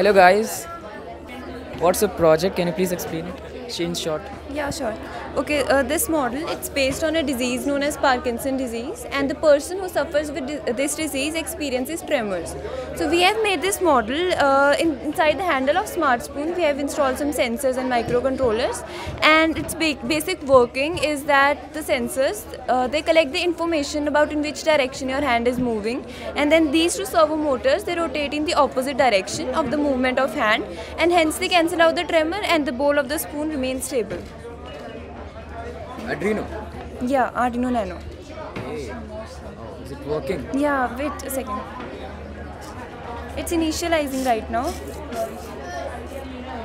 Hello guys. What's the project? Can you please explain it? In short. Yeah, sure. Okay, uh, this model it's based on a disease known as Parkinson disease, and the person who suffers with this disease experiences tremors. So we have made this model uh, in, inside the handle of Smart Spoon. We have installed some sensors and microcontrollers, and its ba- basic working is that the sensors uh, they collect the information about in which direction your hand is moving, and then these two servo motors they rotate in the opposite direction of the movement of hand, and hence they cancel out the tremor, and the bowl of the spoon remains stable. Arduino. Yeah, Arduino Nano. Hey. Oh, is it working? Yeah, wait a second. It's initializing right now.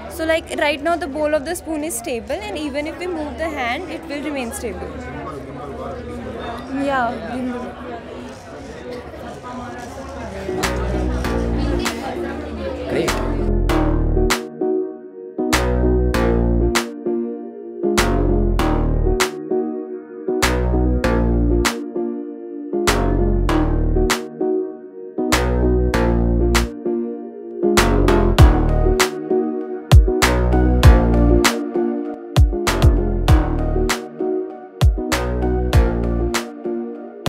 So like right now the bowl of the spoon is stable and even if we move the hand it will remain stable. Yeah.